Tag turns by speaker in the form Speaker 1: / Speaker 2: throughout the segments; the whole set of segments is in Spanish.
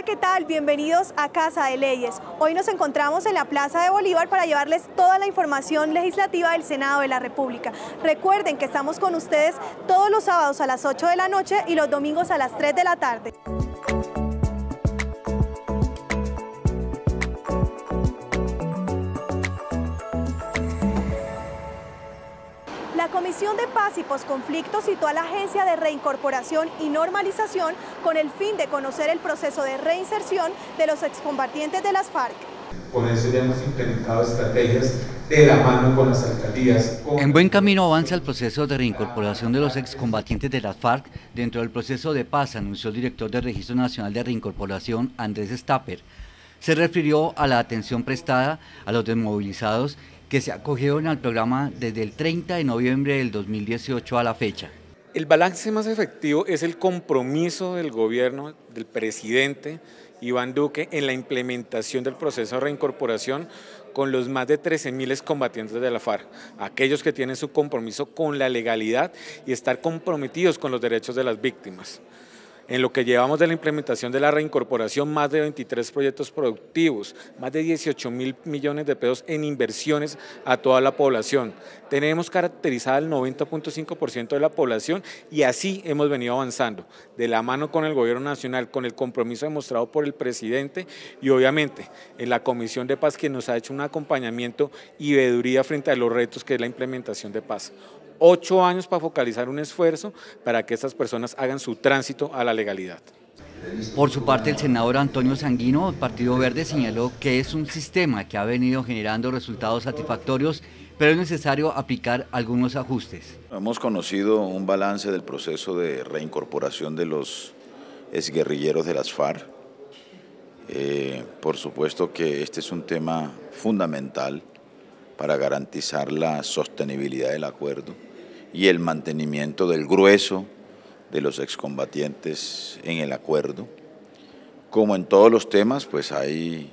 Speaker 1: Hola, ¿qué tal? Bienvenidos a Casa de Leyes. Hoy nos encontramos en la Plaza de Bolívar para llevarles toda la información legislativa del Senado de la República. Recuerden que estamos con ustedes todos los sábados a las 8 de la noche y los domingos a las 3 de la tarde. La Comisión de Paz y Posconflicto citó a la Agencia de Reincorporación y Normalización con el fin de conocer el proceso de reinserción de los excombatientes de las FARC.
Speaker 2: Por eso ya hemos implementado estrategias de la mano con las alcaldías.
Speaker 3: En buen camino avanza el proceso de reincorporación de los excombatientes de las FARC. Dentro del proceso de paz, anunció el director del Registro Nacional de Reincorporación, Andrés Stapper. Se refirió a la atención prestada a los desmovilizados que se acogieron al programa desde el 30 de noviembre del 2018 a la fecha.
Speaker 4: El balance más efectivo es el compromiso del gobierno, del presidente Iván Duque, en la implementación del proceso de reincorporación con los más de 13.000 combatientes de la FARC, aquellos que tienen su compromiso con la legalidad y estar comprometidos con los derechos de las víctimas. En lo que llevamos de la implementación de la reincorporación, más de 23 proyectos productivos, más de 18 mil millones de pesos en inversiones a toda la población. Tenemos caracterizada el 90.5% de la población y así hemos venido avanzando, de la mano con el gobierno nacional, con el compromiso demostrado por el presidente y obviamente en la Comisión de Paz que nos ha hecho un acompañamiento y veeduría frente a los retos que es la implementación de paz ocho años para focalizar un esfuerzo para que estas personas hagan su tránsito a la legalidad.
Speaker 3: Por su parte, el senador Antonio Sanguino, del Partido Verde, señaló que es un sistema que ha venido generando resultados satisfactorios, pero es necesario aplicar algunos ajustes.
Speaker 5: Hemos conocido un balance del proceso de reincorporación de los exguerrilleros de las FARC. Eh, por supuesto que este es un tema fundamental para garantizar la sostenibilidad del acuerdo y el mantenimiento del grueso de los excombatientes en el acuerdo. Como en todos los temas, pues hay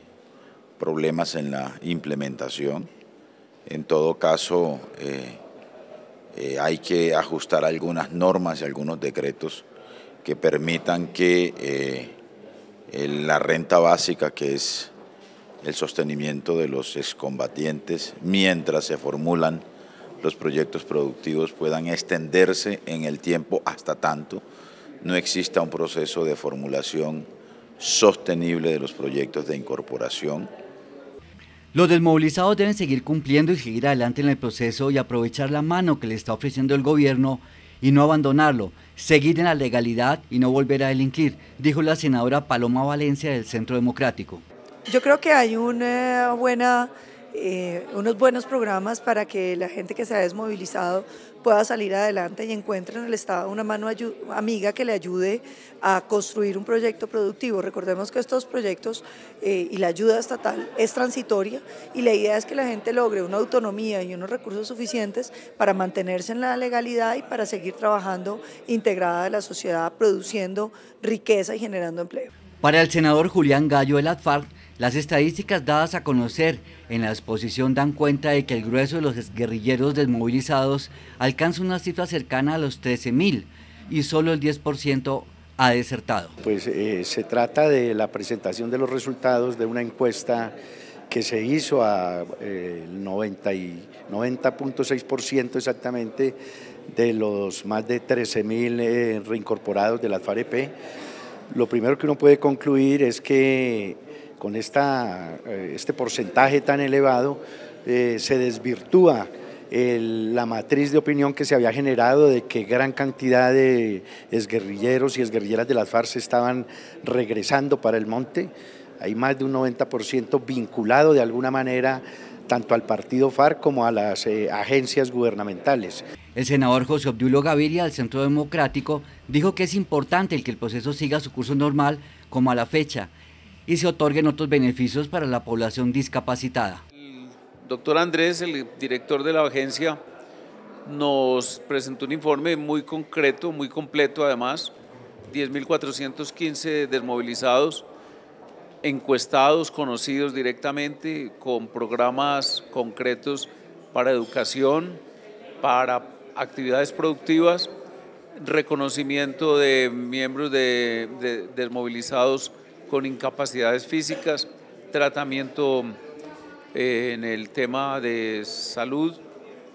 Speaker 5: problemas en la implementación. En todo caso, eh, eh, hay que ajustar algunas normas y algunos decretos que permitan que eh, la renta básica, que es el sostenimiento de los excombatientes, mientras se formulan los proyectos productivos puedan extenderse en el tiempo hasta tanto no exista un proceso de formulación sostenible de los proyectos de incorporación.
Speaker 3: Los desmovilizados deben seguir cumpliendo y seguir adelante en el proceso y aprovechar la mano que le está ofreciendo el gobierno y no abandonarlo, seguir en la legalidad y no volver a delinquir, dijo la senadora Paloma Valencia del Centro Democrático.
Speaker 6: Yo creo que hay una buena eh, unos buenos programas para que la gente que se ha desmovilizado pueda salir adelante y encuentre en el Estado una mano amiga que le ayude a construir un proyecto productivo. Recordemos que estos proyectos eh, y la ayuda estatal es transitoria y la idea es que la gente logre una autonomía y unos recursos suficientes para mantenerse en la legalidad y para seguir trabajando integrada en la sociedad, produciendo riqueza y generando empleo.
Speaker 3: Para el senador Julián Gallo del ADFARC, las estadísticas dadas a conocer en la exposición dan cuenta de que el grueso de los guerrilleros desmovilizados alcanza una cifra cercana a los 13.000 y solo el 10% ha desertado.
Speaker 7: Pues eh, se trata de la presentación de los resultados de una encuesta que se hizo a eh, 90.6% exactamente de los más de 13.000 eh, reincorporados de la FAREP. Lo primero que uno puede concluir es que con esta, eh, este porcentaje tan elevado, eh, se desvirtúa la matriz de opinión que se había generado de que gran cantidad de exguerrilleros y exguerrilleras de las FARC estaban regresando para el monte. Hay más de un 90% vinculado de alguna manera tanto al partido FARC como a las eh, agencias gubernamentales.
Speaker 3: El senador José Obdulio Gaviria del Centro Democrático dijo que es importante el que el proceso siga su curso normal como a la fecha y se otorguen otros beneficios para la población discapacitada.
Speaker 8: El doctor Andrés, el director de la agencia, nos presentó un informe muy concreto, muy completo además, 10.415 desmovilizados, encuestados, conocidos directamente, con programas concretos para educación, para actividades productivas, reconocimiento de miembros de, de desmovilizados con incapacidades físicas, tratamiento eh, en el tema de salud.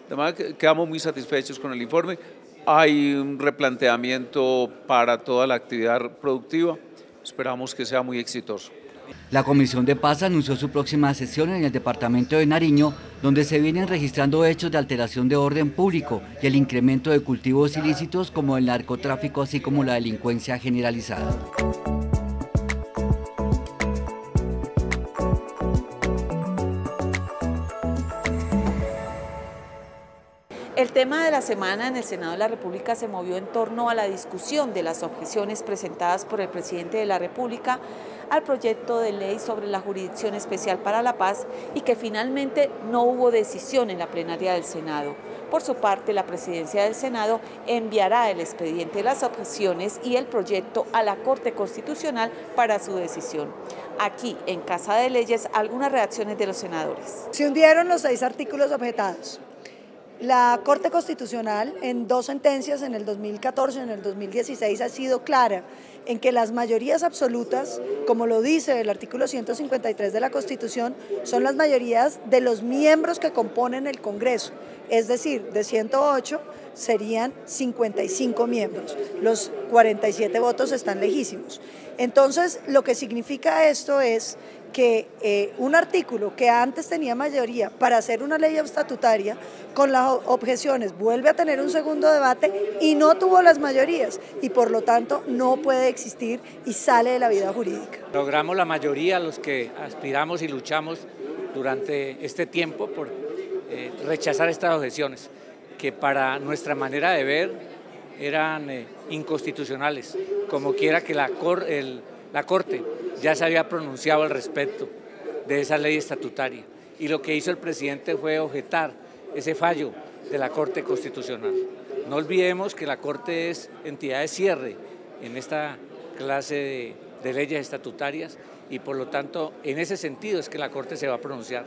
Speaker 8: Además, quedamos muy satisfechos con el informe. Hay un replanteamiento para toda la actividad productiva. Esperamos que sea muy exitoso.
Speaker 3: La Comisión de Paz anunció su próxima sesión en el departamento de Nariño, donde se vienen registrando hechos de alteración de orden público y el incremento de cultivos ilícitos como el narcotráfico, así como la delincuencia generalizada.
Speaker 9: Tema de la semana en el Senado de la República se movió en torno a la discusión de las objeciones presentadas por el presidente de la República al proyecto de ley sobre la Jurisdicción Especial para la Paz y que finalmente no hubo decisión en la plenaria del Senado. Por su parte, la presidencia del Senado enviará el expediente de las objeciones y el proyecto a la Corte Constitucional para su decisión. Aquí, en Casa de Leyes, algunas reacciones de los senadores.
Speaker 6: Se hundieron los seis artículos objetados. La Corte Constitucional en dos sentencias, en el 2014 y en el 2016, ha sido clara en que las mayorías absolutas, como lo dice el artículo 153 de la Constitución, son las mayorías de los miembros que componen el Congreso. Es decir, de 108 serían 55 miembros. Los 47 votos están lejísimos. Entonces, lo que significa esto es que eh, un artículo que antes tenía mayoría para hacer una ley estatutaria, con las objeciones vuelve a tener un segundo debate y no tuvo las mayorías y por lo tanto no puede existir y sale de la vida jurídica.
Speaker 10: Logramos la mayoría los que aspiramos y luchamos durante este tiempo por eh, rechazar estas objeciones, que para nuestra manera de ver eran eh, inconstitucionales, como quiera que la, la Corte ya se había pronunciado al respecto de esa ley estatutaria. Y lo que hizo el presidente fue objetar ese fallo de la Corte Constitucional. No olvidemos que la Corte es entidad de cierre en esta clase de, leyes estatutarias y por lo tanto en ese sentido es que la Corte se va a pronunciar.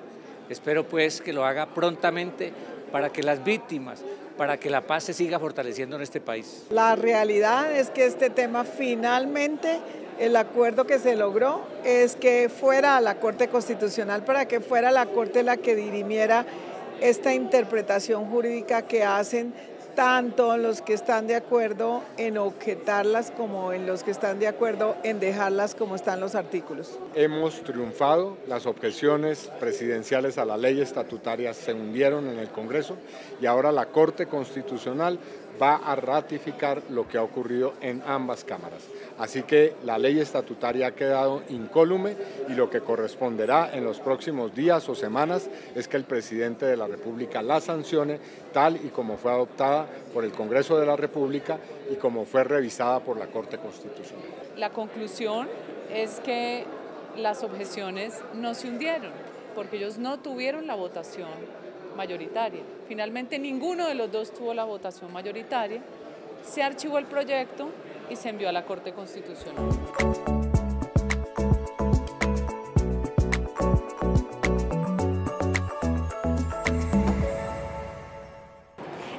Speaker 10: Espero pues que lo haga prontamente para que las víctimas, para que la paz se siga fortaleciendo en este país.
Speaker 11: La realidad es que este tema finalmente el acuerdo que se logró es que fuera la Corte Constitucional para que fuera la Corte la que dirimiera esta interpretación jurídica que hacen tanto los que están de acuerdo en objetarlas como en los que están de acuerdo en dejarlas como están los artículos.
Speaker 12: Hemos triunfado, las objeciones presidenciales a la ley estatutaria se hundieron en el Congreso y ahora la Corte Constitucional va a ratificar lo que ha ocurrido en ambas cámaras. Así que la ley estatutaria ha quedado incólume y lo que corresponderá en los próximos días o semanas es que el presidente de la República la sancione tal y como fue adoptada por el Congreso de la República y como fue revisada por la Corte Constitucional.
Speaker 13: La conclusión es que las objeciones no se hundieron porque ellos no tuvieron la votación mayoritaria. Finalmente ninguno de los dos tuvo la votación mayoritaria, se archivó el proyecto y se envió a la Corte Constitucional.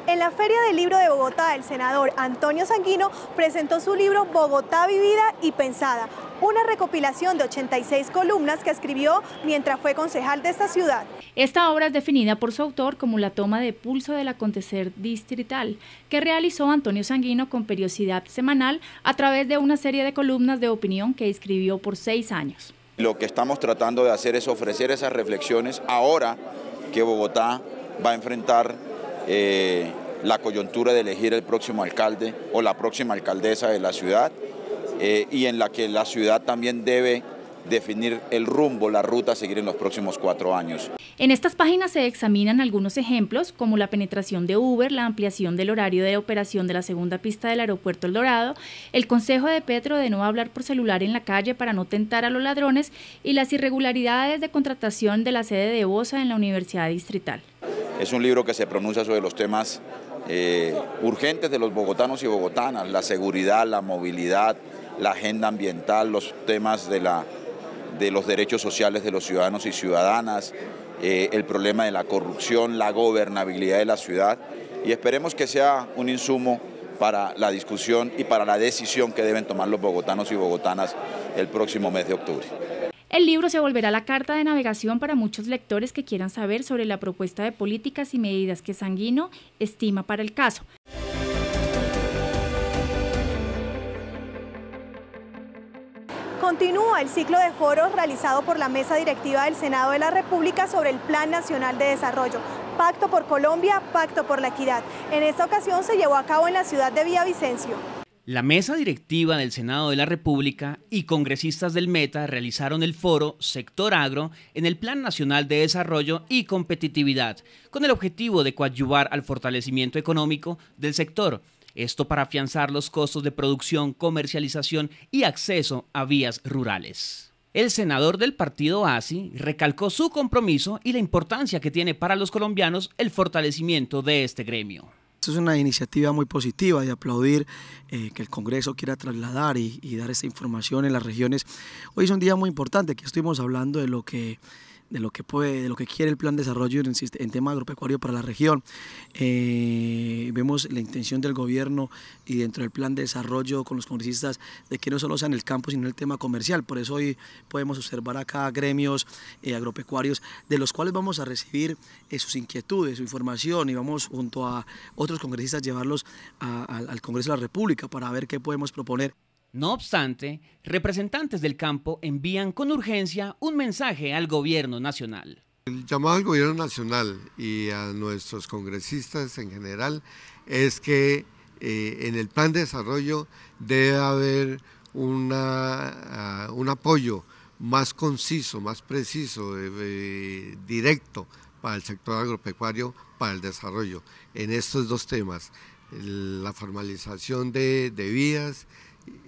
Speaker 1: En la Feria del Libro de Bogotá, el senador Antonio Sanguino presentó su libro Bogotá Vivida y Pensada, una recopilación de 86 columnas que escribió mientras fue concejal de esta ciudad.
Speaker 14: Esta obra es definida por su autor como la toma de pulso del acontecer distrital que realizó Antonio Sanguino con periodicidad semanal a través de una serie de columnas de opinión que escribió por seis años.
Speaker 5: Lo que estamos tratando de hacer es ofrecer esas reflexiones ahora que Bogotá va a enfrentar eh, la coyuntura de elegir el próximo alcalde o la próxima alcaldesa de la ciudad eh, y en la que la ciudad también debe definir el rumbo, la ruta a seguir en los próximos cuatro años.
Speaker 14: En estas páginas se examinan algunos ejemplos como la penetración de Uber, la ampliación del horario de operación de la segunda pista del aeropuerto El Dorado, el consejo de Petro de no hablar por celular en la calle para no tentar a los ladrones y las irregularidades de contratación de la sede de Bosa en la Universidad Distrital.
Speaker 5: Es un libro que se pronuncia sobre los temas eh, urgentes de los bogotanos y bogotanas, la seguridad, la movilidad, la agenda ambiental, los temas de, la, de los derechos sociales de los ciudadanos y ciudadanas, eh, el problema de la corrupción, la gobernabilidad de la ciudad y esperemos que sea un insumo para la discusión y para la decisión que deben tomar los bogotanos y bogotanas el próximo mes de octubre.
Speaker 14: El libro se volverá la carta de navegación para muchos lectores que quieran saber sobre la propuesta de políticas y medidas que Sanguino estima para el caso.
Speaker 1: Continúa el ciclo de foros realizado por la Mesa Directiva del Senado de la República sobre el Plan Nacional de Desarrollo, Pacto por Colombia, Pacto por la Equidad. En esta ocasión se llevó a cabo en la ciudad de Villavicencio.
Speaker 15: La mesa directiva del Senado de la República y congresistas del Meta realizaron el foro Sector Agro en el Plan Nacional de Desarrollo y Competitividad, con el objetivo de coadyuvar al fortalecimiento económico del sector. Esto para afianzar los costos de producción, comercialización y acceso a vías rurales. El senador del partido ASI recalcó su compromiso y la importancia que tiene para los colombianos el fortalecimiento de este gremio.
Speaker 16: Esto es una iniciativa muy positiva de aplaudir eh, que el Congreso quiera trasladar y, y, dar esta información en las regiones. Hoy es un día muy importante que estuvimos hablando de lo que de lo que puede, de lo que quiere el plan de desarrollo en, en tema agropecuario para la región. Eh, vemos la intención del gobierno y dentro del plan de desarrollo con los congresistas de que no solo sea en el campo, sino en el tema comercial. Por eso hoy podemos observar acá gremios eh, agropecuarios de los cuales vamos a recibir eh, sus inquietudes, su información y vamos junto a otros congresistas llevarlos a, a, al Congreso de la República para ver qué podemos proponer.
Speaker 15: No obstante, representantes del campo envían con urgencia un mensaje al gobierno nacional.
Speaker 17: El llamado al gobierno nacional y a nuestros congresistas en general es que eh, en el plan de desarrollo debe haber una, uh, un apoyo más conciso, más preciso, eh, directo para el sector agropecuario, para el desarrollo, en estos dos temas, la formalización de vías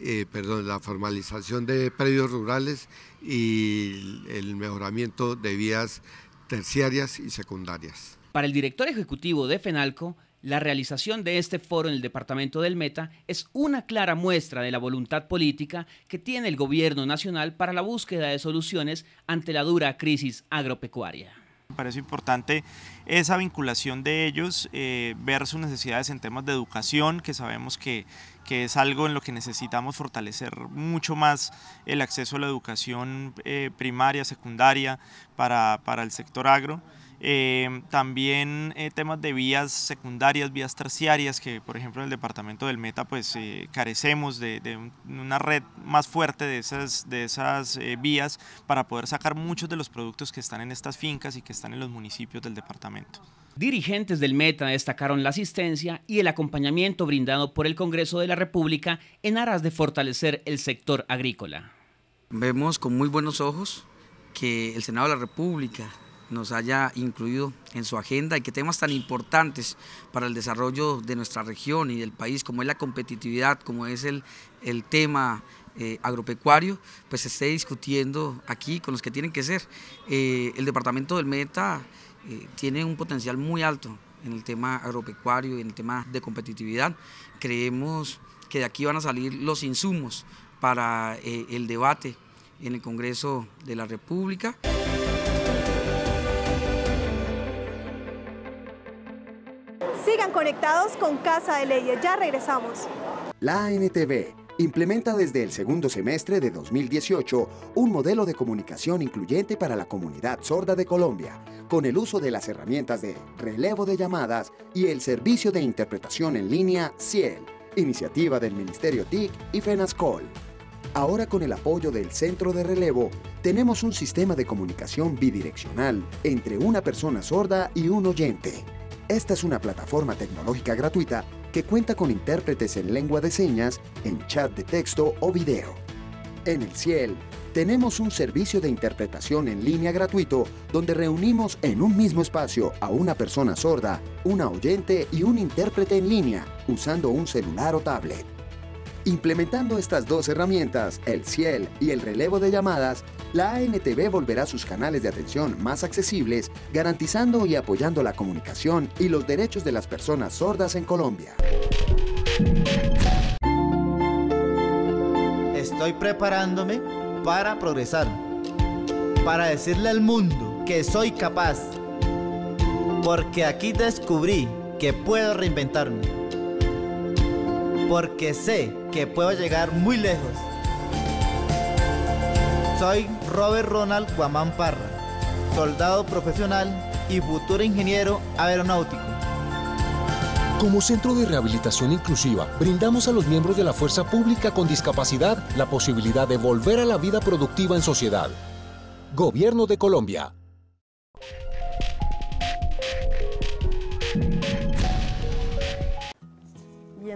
Speaker 17: eh, perdón, la formalización de predios rurales y el mejoramiento de vías terciarias y secundarias.
Speaker 15: Para el director ejecutivo de FENALCO, la realización de este foro en el departamento del Meta es una clara muestra de la voluntad política que tiene el gobierno nacional para la búsqueda de soluciones ante la dura crisis agropecuaria.
Speaker 18: Me parece importante esa vinculación de ellos, eh, ver sus necesidades en temas de educación, que sabemos que, que, es algo en lo que necesitamos fortalecer mucho más el acceso a la educación eh, primaria, secundaria para, para el sector agro. Eh, también eh, temas de vías secundarias, vías terciarias, que por ejemplo en el departamento del Meta pues eh, carecemos de, de, una red más fuerte de esas, de esas eh, vías para poder sacar muchos de los productos que están en estas fincas y que están en los municipios del departamento.
Speaker 15: Dirigentes del Meta destacaron la asistencia y el acompañamiento brindado por el Congreso de la República en aras de fortalecer el sector agrícola.
Speaker 19: Vemos con muy buenos ojos que el Senado de la República nos haya incluido en su agenda y que temas tan importantes para el desarrollo de nuestra región y del país, como es la competitividad, como es el, el tema eh, agropecuario, pues se esté discutiendo aquí con los que tienen que ser. Eh, el departamento del Meta eh, tiene un potencial muy alto en el tema agropecuario y en el tema de competitividad. Creemos que de aquí van a salir los insumos para el debate en el Congreso de la República.
Speaker 1: Conectados con Casa de Leyes, ya regresamos.
Speaker 20: La ANTV implementa desde el segundo semestre de 2018 un modelo de comunicación incluyente para la comunidad sorda de Colombia, con el uso de las herramientas de relevo de llamadas y el servicio de interpretación en línea CIEL, iniciativa del Ministerio TIC y FENASCOL. Ahora con el apoyo del Centro de Relevo, tenemos un sistema de comunicación bidireccional entre una persona sorda y un oyente. Esta es una plataforma tecnológica gratuita que cuenta con intérpretes en lengua de señas, en chat de texto o video. En el CIEL, tenemos un servicio de interpretación en línea gratuito donde reunimos en un mismo espacio a una persona sorda, una oyente y un intérprete en línea usando un celular o tablet. Implementando estas dos herramientas, el CIEL y el relevo de llamadas, la ANTV volverá sus canales de atención más accesibles, garantizando y apoyando la comunicación y los derechos de las personas sordas en Colombia.
Speaker 21: Estoy preparándome para progresar, para decirle al mundo que soy capaz, porque aquí descubrí que puedo reinventarme porque sé que puedo llegar muy lejos. Soy Robert Ronald Guamán Parra, soldado profesional y futuro ingeniero aeronáutico.
Speaker 22: Como Centro de Rehabilitación Inclusiva, brindamos a los miembros de la Fuerza Pública con discapacidad la posibilidad de volver a la vida productiva en sociedad. Gobierno de Colombia.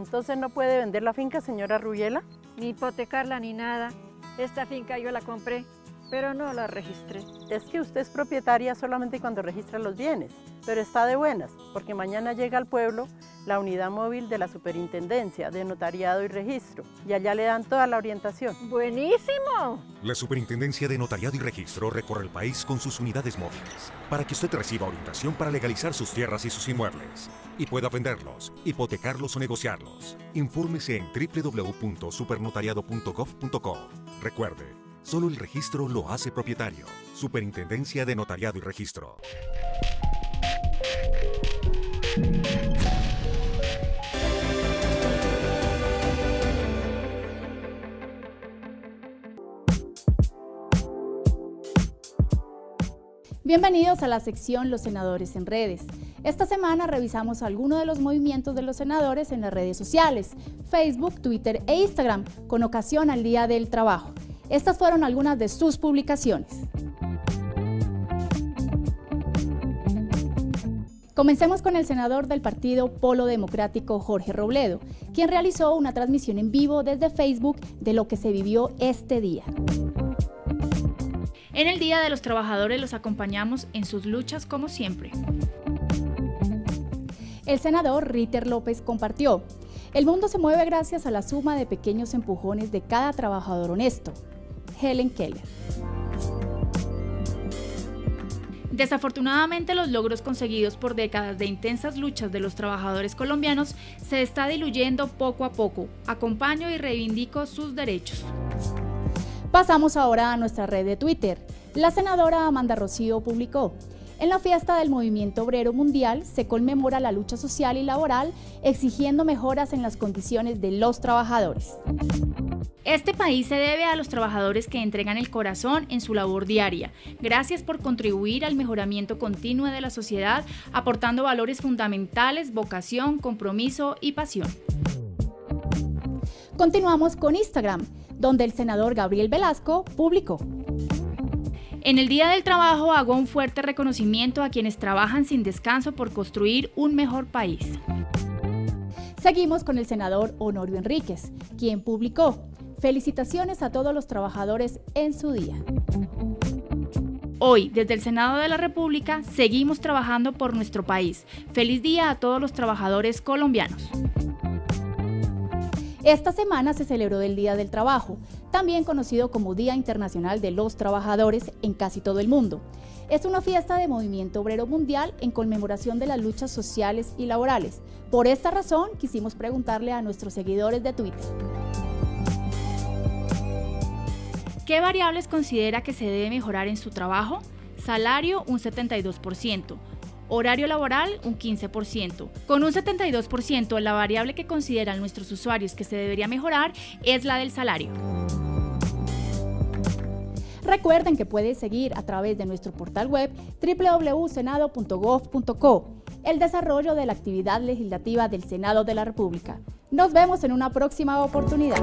Speaker 23: Entonces no puede vender la finca, señora Rubiela?
Speaker 24: Ni hipotecarla ni nada. Esta finca yo la compré, pero no la registré.
Speaker 23: Es que usted es propietaria solamente cuando registra los bienes, pero está de buenas, porque mañana llega al pueblo la unidad móvil de la Superintendencia de Notariado y Registro, y allá le dan toda la orientación.
Speaker 24: ¡Buenísimo!
Speaker 25: La Superintendencia de Notariado y Registro recorre el país con sus unidades móviles, para que usted reciba orientación para legalizar sus tierras y sus inmuebles, y pueda venderlos, hipotecarlos o negociarlos. Infórmese en www.supernotariado.gov.co. Recuerde, solo el registro lo hace propietario. Superintendencia de Notariado y Registro.
Speaker 14: Bienvenidos a la sección Los senadores en redes. Esta semana revisamos algunos de los movimientos de los senadores en las redes sociales, Facebook, Twitter e Instagram, con ocasión al Día del Trabajo. Estas fueron algunas de sus publicaciones. Comencemos con el senador del Partido Polo Democrático, Jorge Robledo, quien realizó una transmisión en vivo desde Facebook de lo que se vivió este día. En el Día de los Trabajadores los acompañamos en sus luchas como siempre. El senador Ritter López compartió, el mundo se mueve gracias a la suma de pequeños empujones de cada trabajador honesto. Helen Keller. Desafortunadamente los logros conseguidos por décadas de intensas luchas de los trabajadores colombianos se está diluyendo poco a poco. Acompaño y reivindico sus derechos. Pasamos ahora a nuestra red de Twitter. La senadora Amanda Rocío publicó, en la fiesta del Movimiento Obrero Mundial se conmemora la lucha social y laboral exigiendo mejoras en las condiciones de los trabajadores. Este país se debe a los trabajadores que entregan el corazón en su labor diaria. Gracias por contribuir al mejoramiento continuo de la sociedad, aportando valores fundamentales, vocación, compromiso y pasión. Continuamos con Instagram, donde el senador Gabriel Velasco publicó. En el Día del Trabajo hago un fuerte reconocimiento a quienes trabajan sin descanso por construir un mejor país. Seguimos con el senador Honorio Enríquez, quien publicó Felicitaciones a todos los trabajadores en su día. Hoy, desde el Senado de la República, seguimos trabajando por nuestro país. Feliz día a todos los trabajadores colombianos. Esta semana se celebró el Día del Trabajo, también conocido como Día Internacional de los Trabajadores en casi todo el mundo. Es una fiesta de movimiento obrero mundial en conmemoración de las luchas sociales y laborales. Por esta razón, quisimos preguntarle a nuestros seguidores de Twitter. ¿Qué variables considera que se debe mejorar en su trabajo? Salario un 72%, horario laboral un 15%. Con un 72%, la variable que consideran nuestros usuarios que se debería mejorar es la del salario. Recuerden que pueden seguir a través de nuestro portal web www.senado.gov.co el desarrollo de la actividad legislativa del Senado de la República. Nos vemos en una próxima oportunidad.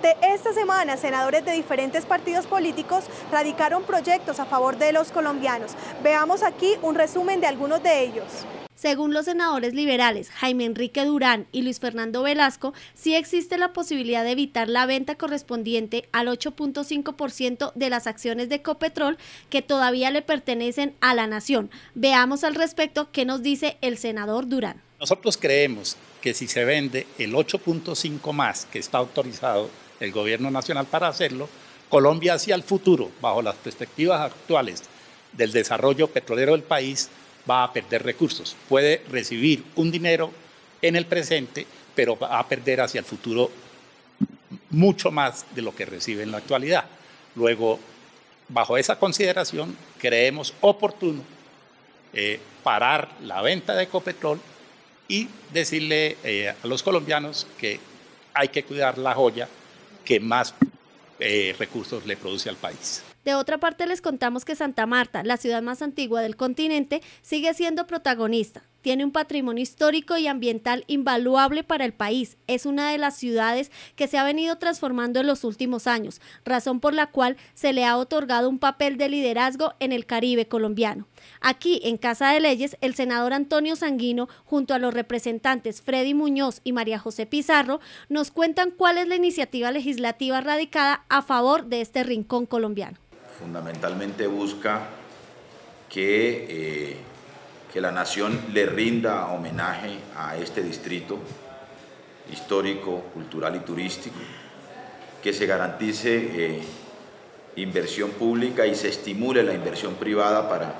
Speaker 1: Durante esta semana, senadores de diferentes partidos políticos radicaron proyectos a favor de los colombianos. Veamos aquí un resumen de algunos de ellos.
Speaker 26: Según los senadores liberales Jaime Enrique Durán y Luis Fernando Velasco, sí existe la posibilidad de evitar la venta correspondiente al 8.5% de las acciones de Copetrol que todavía le pertenecen a la nación. Veamos al respecto qué nos dice el senador Durán.
Speaker 27: Nosotros creemos que si se vende el 8.5 más que está autorizado el gobierno nacional para hacerlo, Colombia hacia el futuro, bajo las perspectivas actuales del desarrollo petrolero del país, va a perder recursos. Puede recibir un dinero en el presente, pero va a perder hacia el futuro mucho más de lo que recibe en la actualidad. Luego, bajo esa consideración, creemos oportuno eh, parar la venta de Ecopetrol y decirle eh, a los colombianos que hay que cuidar la joya que más eh, recursos le produce al país.
Speaker 26: De otra parte, les contamos que Santa Marta, la ciudad más antigua del continente, sigue siendo protagonista. Tiene un patrimonio histórico y ambiental invaluable para el país. Es una de las ciudades que se ha venido transformando en los últimos años, razón por la cual se le ha otorgado un papel de liderazgo en el Caribe colombiano. Aquí, en Casa de Leyes, el senador Antonio Sanguino, junto a los representantes Freddy Muñoz y María José Pizarro, nos cuentan cuál es la iniciativa legislativa radicada a favor de este rincón colombiano
Speaker 5: fundamentalmente busca que, eh, que la nación le rinda homenaje a este distrito histórico, cultural y turístico, que se garantice eh, inversión pública y se estimule la inversión privada para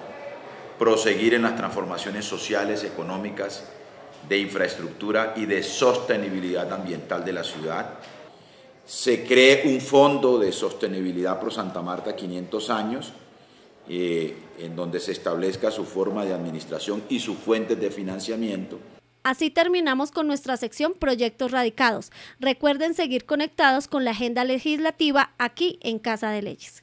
Speaker 5: proseguir en las transformaciones sociales, económicas, de infraestructura y de sostenibilidad ambiental de la ciudad, se cree un fondo de sostenibilidad pro Santa Marta 500 años, eh, en donde se establezca su forma de administración y sus fuentes de financiamiento.
Speaker 26: Así terminamos con nuestra sección Proyectos Radicados. Recuerden seguir conectados con la agenda legislativa aquí en Casa de Leyes.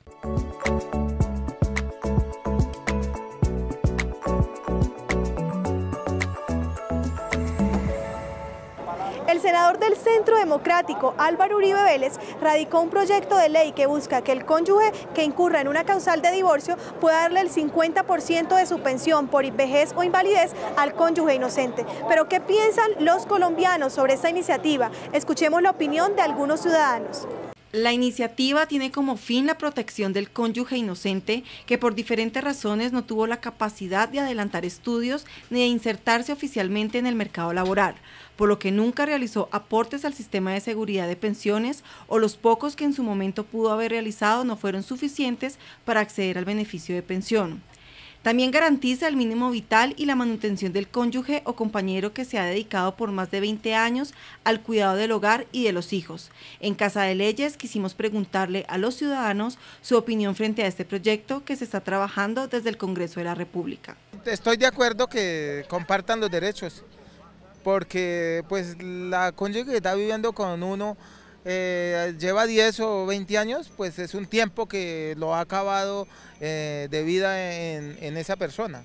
Speaker 1: El senador del Centro Democrático, Álvaro Uribe Vélez, radicó un proyecto de ley que busca que el cónyuge que incurra en una causal de divorcio pueda darle el 50% de su pensión por vejez o invalidez al cónyuge inocente. Pero ¿qué piensan los colombianos sobre esta iniciativa? Escuchemos la opinión de algunos ciudadanos.
Speaker 28: La iniciativa tiene como fin la protección del cónyuge inocente que por diferentes razones no tuvo la capacidad de adelantar estudios ni de insertarse oficialmente en el mercado laboral, por lo que nunca realizó aportes al sistema de seguridad de pensiones o los pocos que en su momento pudo haber realizado no fueron suficientes para acceder al beneficio de pensión. También garantiza el mínimo vital y la manutención del cónyuge o compañero que se ha dedicado por más de 20 años al cuidado del hogar y de los hijos. En Casa de Leyes quisimos preguntarle a los ciudadanos su opinión frente a este proyecto que se está trabajando desde el Congreso de la República.
Speaker 29: Estoy de acuerdo que compartan los derechos, porque pues la cónyuge está viviendo con uno eh, lleva 10 o 20 años, pues es un tiempo que lo ha acabado eh, de vida en, esa persona.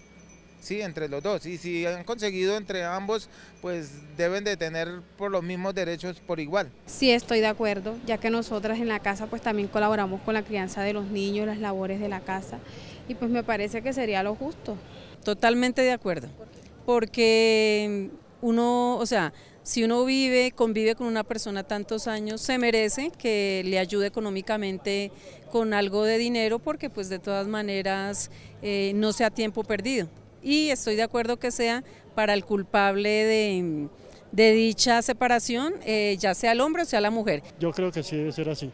Speaker 29: Sí, entre los dos. Y si han conseguido entre ambos, pues deben de tener por los mismos derechos por igual.
Speaker 30: Sí, estoy de acuerdo, ya que nosotras en la casa pues también colaboramos con la crianza de los niños, las labores de la casa, y pues me parece que sería lo justo.
Speaker 31: Totalmente de acuerdo, porque uno, o sea, si uno vive, convive con una persona tantos años, se merece que le ayude económicamente con algo de dinero porque pues de todas maneras eh, no sea tiempo perdido. Y estoy de acuerdo que sea para el culpable de, dicha separación, eh, ya sea el hombre o sea la mujer.
Speaker 32: Yo creo que sí debe ser así.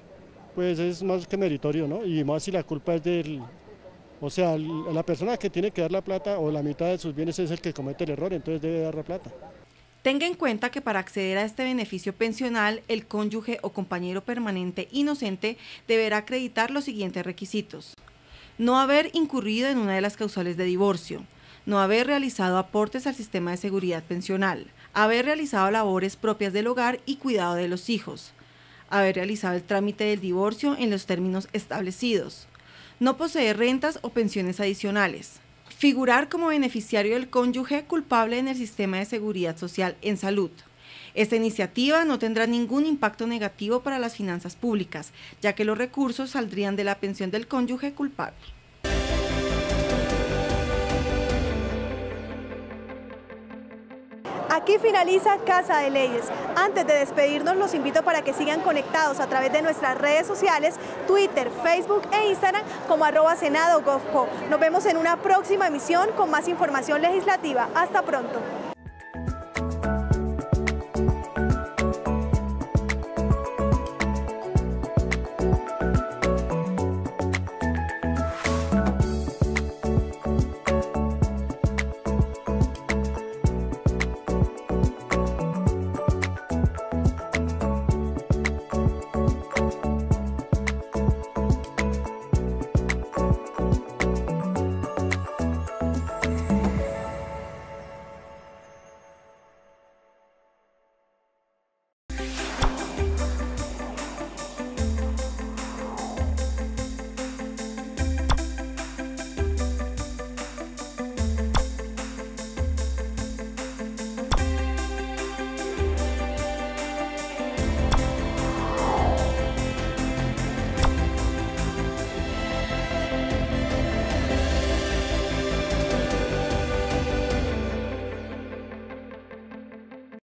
Speaker 32: Pues es más que meritorio, ¿no? Y más si la culpa es del, o sea, la persona que tiene que dar la plata o la mitad de sus bienes es el que comete el error, entonces debe dar la plata.
Speaker 28: Tenga en cuenta que para acceder a este beneficio pensional, el cónyuge o compañero permanente inocente deberá acreditar los siguientes requisitos. No haber incurrido en una de las causales de divorcio, no haber realizado aportes al sistema de seguridad pensional, haber realizado labores propias del hogar y cuidado de los hijos, haber realizado el trámite del divorcio en los términos establecidos, no poseer rentas o pensiones adicionales, figurar como beneficiario del cónyuge culpable en el sistema de seguridad social en salud. Esta iniciativa no tendrá ningún impacto negativo para las finanzas públicas, ya que los recursos saldrían de la pensión del cónyuge culpable.
Speaker 1: Aquí finaliza Casa de Leyes. Antes de despedirnos, los invito para que sigan conectados a través de nuestras redes sociales, Twitter, Facebook e Instagram como arroba Senado Nos vemos en una próxima emisión con más información legislativa. Hasta pronto.